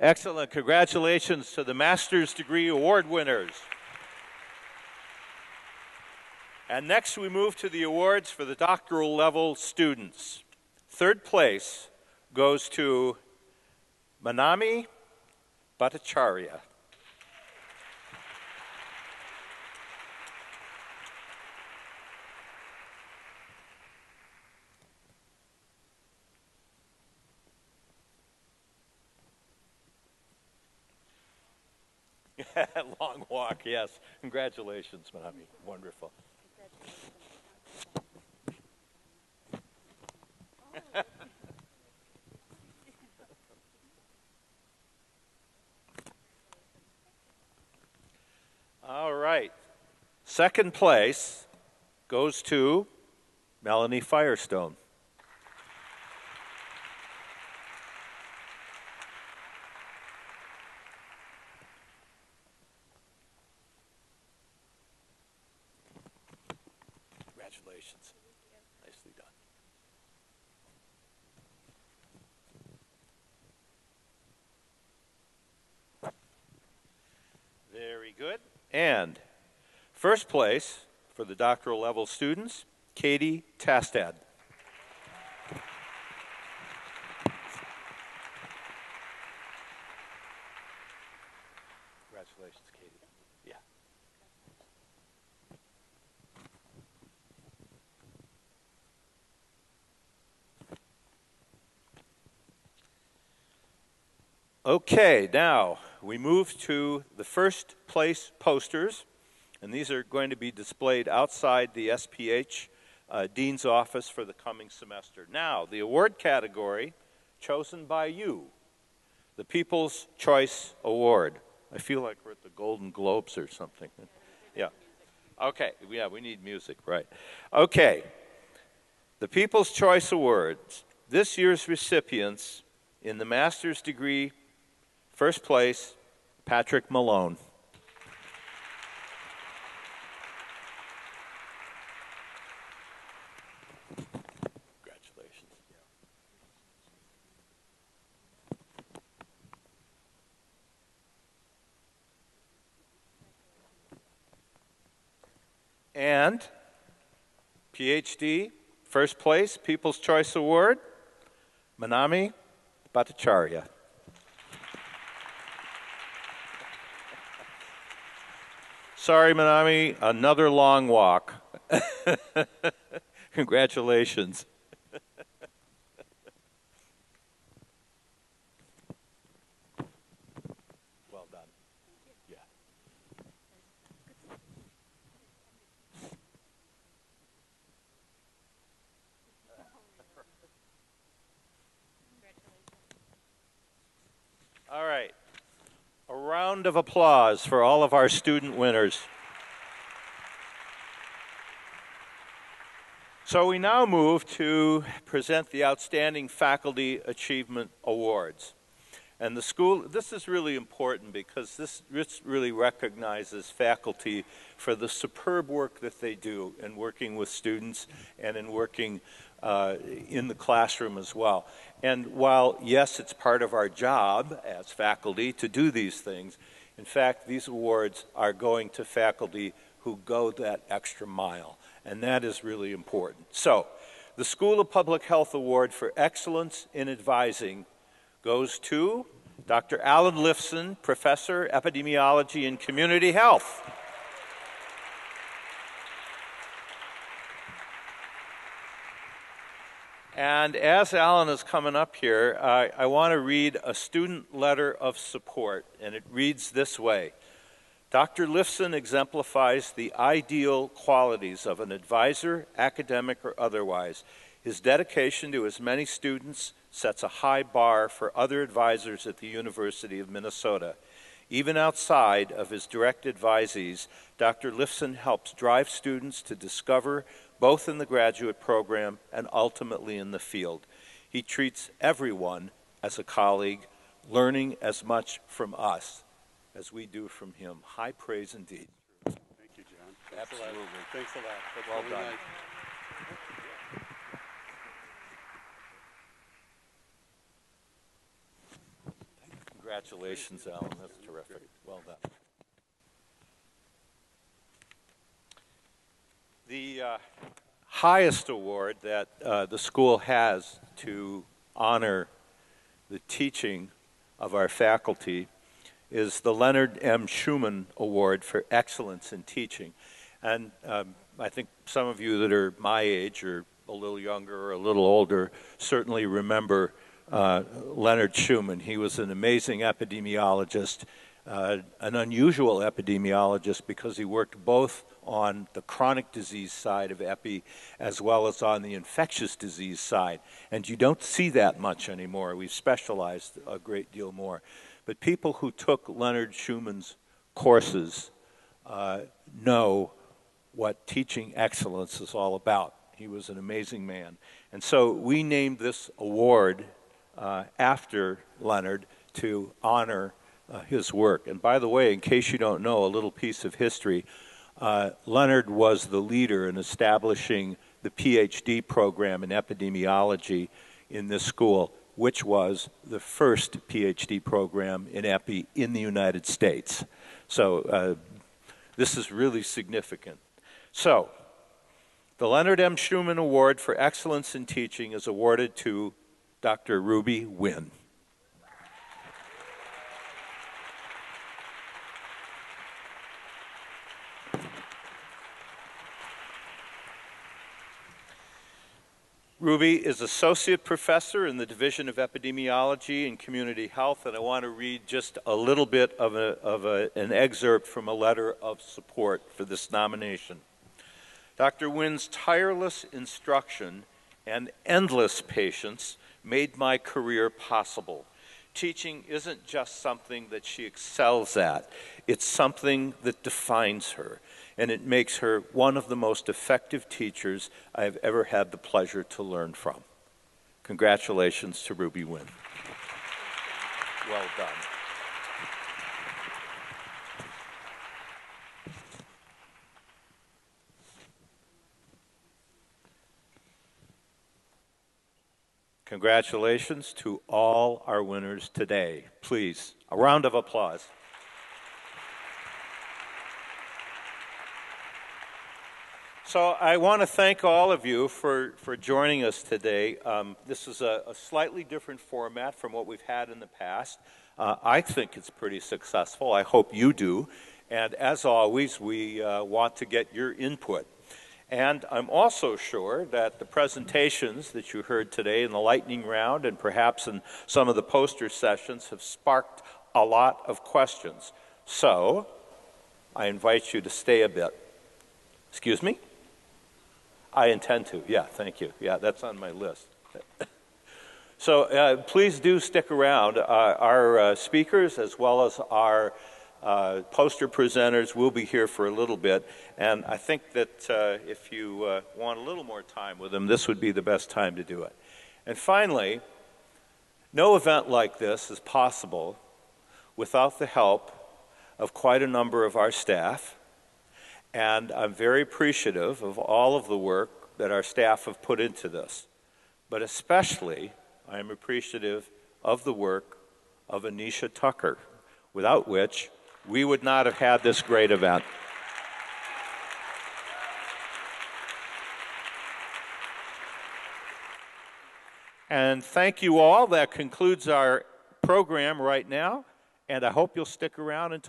Excellent. Congratulations to the Master's Degree Award winners. And next we move to the awards for the doctoral level students. Third place goes to Manami Bhattacharya. Long walk, yes. Congratulations, Manami. Wonderful. All right. Second place goes to Melanie Firestone. Congratulations. Nicely done. And first place for the doctoral level students, Katie Tastad. Congratulations, Katie. Yeah. Okay, now we move to the first place posters, and these are going to be displayed outside the SPH uh, Dean's office for the coming semester. Now, the award category chosen by you, the People's Choice Award. I feel like we're at the Golden Globes or something. Yeah. Okay, yeah, we need music, right. Okay, the People's Choice Awards. This year's recipients in the master's degree First place, Patrick Malone. Congratulations. And PhD, first place, People's Choice Award, Manami Bhattacharya. Sorry, Manami, another long walk. Congratulations. well done. Yeah. All right. A round of applause for all of our student winners. So we now move to present the Outstanding Faculty Achievement Awards. And the school, this is really important because this, this really recognizes faculty for the superb work that they do in working with students and in working uh, in the classroom as well. And while, yes, it's part of our job as faculty to do these things, in fact, these awards are going to faculty who go that extra mile, and that is really important. So, the School of Public Health Award for Excellence in Advising goes to Dr. Alan Lifson, Professor, Epidemiology and Community Health. And as Alan is coming up here, I, I want to read a student letter of support, and it reads this way Dr. Lifson exemplifies the ideal qualities of an advisor, academic or otherwise. His dedication to his many students sets a high bar for other advisors at the University of Minnesota. Even outside of his direct advisees, Dr. Lifson helps drive students to discover both in the graduate program and ultimately in the field. He treats everyone as a colleague, learning as much from us as we do from him. High praise indeed. Thank you, John. Thanks Absolutely. A. Thanks a lot. That's Well really done. nice. Congratulations, Alan. That's terrific. Well done. The uh, highest award that uh, the school has to honor the teaching of our faculty is the Leonard M. Schuman Award for Excellence in Teaching. And um, I think some of you that are my age or a little younger or a little older certainly remember uh, Leonard Schuman. He was an amazing epidemiologist, uh, an unusual epidemiologist because he worked both on the chronic disease side of epi as well as on the infectious disease side. And you don't see that much anymore. We've specialized a great deal more. But people who took Leonard Schuman's courses uh, know what teaching excellence is all about. He was an amazing man. And so we named this award uh, after Leonard to honor uh, his work. And by the way, in case you don't know, a little piece of history uh, Leonard was the leader in establishing the PhD program in epidemiology in this school, which was the first PhD program in epi in the United States. So, uh, This is really significant. So, the Leonard M. Schuman Award for Excellence in Teaching is awarded to Dr. Ruby Nguyen. Ruby is associate professor in the Division of Epidemiology and Community Health, and I want to read just a little bit of, a, of a, an excerpt from a letter of support for this nomination. Dr. Nguyen's tireless instruction and endless patience made my career possible. Teaching isn't just something that she excels at, it's something that defines her and it makes her one of the most effective teachers I have ever had the pleasure to learn from. Congratulations to Ruby Nguyen. Well done. Congratulations to all our winners today. Please, a round of applause. So I want to thank all of you for, for joining us today. Um, this is a, a, slightly different format from what we've had in the past. Uh, I think it's pretty successful. I hope you do. And as always, we uh, want to get your input. And I'm also sure that the presentations that you heard today in the lightning round and perhaps in some of the poster sessions have sparked a lot of questions. So I invite you to stay a bit. Excuse me? I intend to. Yeah, thank you. Yeah, that's on my list. so uh, please do stick around. Uh, our uh, speakers, as well as our uh, poster presenters, will be here for a little bit. And I think that uh, if you uh, want a little more time with them, this would be the best time to do it. And finally, no event like this is possible without the help of quite a number of our staff and I'm very appreciative of all of the work that our staff have put into this. But especially, I am appreciative of the work of Anisha Tucker, without which we would not have had this great event. And thank you all. That concludes our program right now. And I hope you'll stick around and